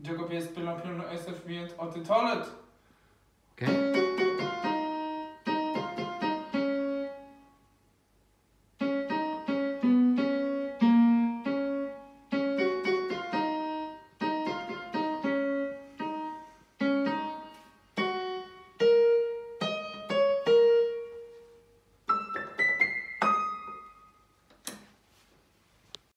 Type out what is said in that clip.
Jakob Jesper Lampion och SF V1 80-talet.